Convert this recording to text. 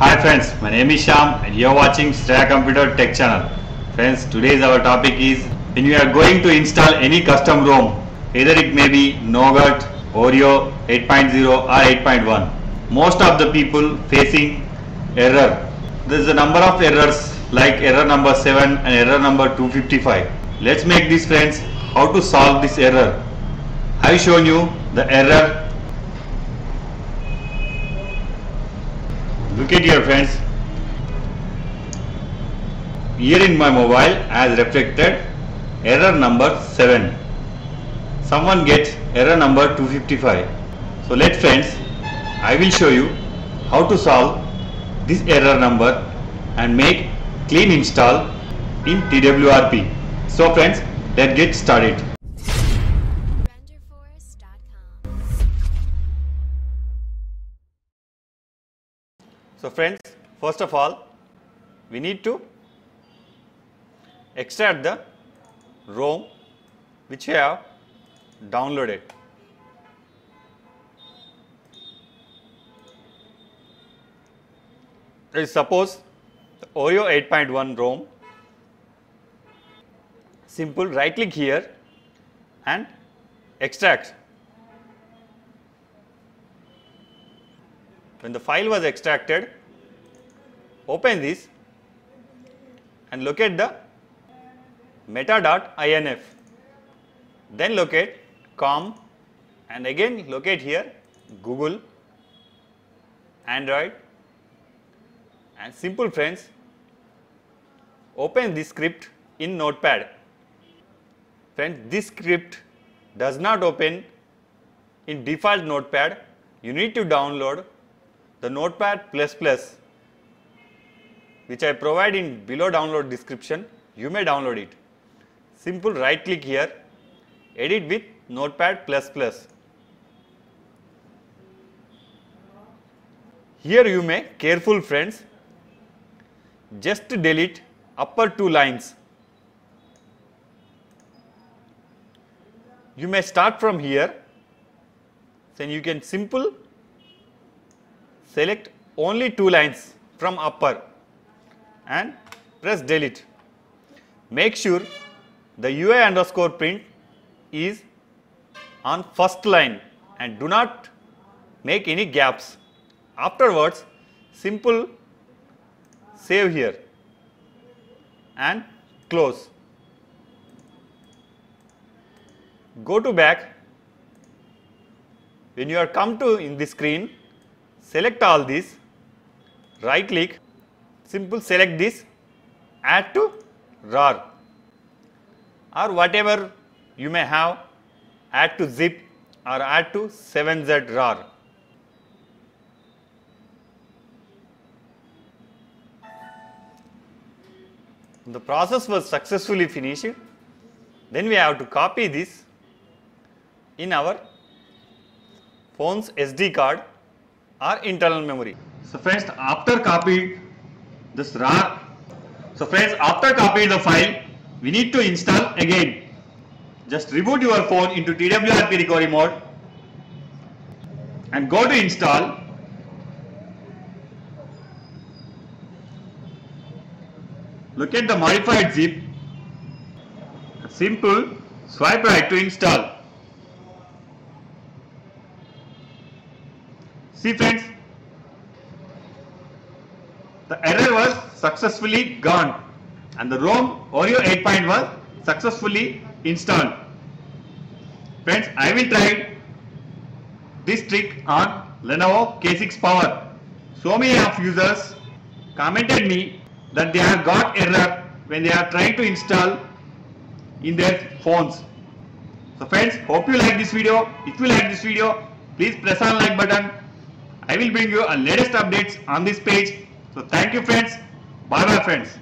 Hi friends, my name is Sham and you are watching Shreya Computer Tech Channel. Friends, today's our topic is when you are going to install any custom ROM, either it may be Nougat, Oreo 8.0 or 8.1. Most of the people facing error. There is a number of errors like error number 7 and error number 255. Let's make this friends how to solve this error. I have shown you the error Look at here friends. Here in my mobile as reflected error number 7. Someone gets error number 255. So let friends, I will show you how to solve this error number and make clean install in TWRP. So friends, let's get started. So friends, first of all, we need to extract the ROM which we have downloaded. Let us suppose the Oreo 8.1 ROM. Simple right click here and extract. When the file was extracted, open this and locate the meta.inf. Then locate com and again locate here Google, Android and simple friends open this script in notepad. Friends this script does not open in default notepad you need to download the notepad plus plus which I provide in below download description you may download it. Simple right click here edit with notepad plus plus. Here you may careful friends just delete upper two lines. You may start from here then you can simple select only two lines from upper and press delete. Make sure the UI underscore print is on first line and do not make any gaps. Afterwards, simple save here and close. Go to back. When you are come to in the screen, select all these, right click, simple select this, add to RAR or whatever you may have, add to zip or add to 7z RAR. The process was successfully finished. Then we have to copy this in our phone's SD card or internal memory. So friends, after copied this RAR, so friends, after copied the file, we need to install again. Just reboot your phone into TWRP recovery mode and go to install. Look at the modified zip. Simple swipe right to install. See friends, the error was successfully gone and the ROM Oreo 8 point was successfully installed. Friends, I will try this trick on Lenovo K6 Power. So many of users commented me that they have got error when they are trying to install in their phones. So friends, hope you like this video. If you like this video, please press on like button. I will bring you a latest updates on this page. So thank you friends. Bye bye friends.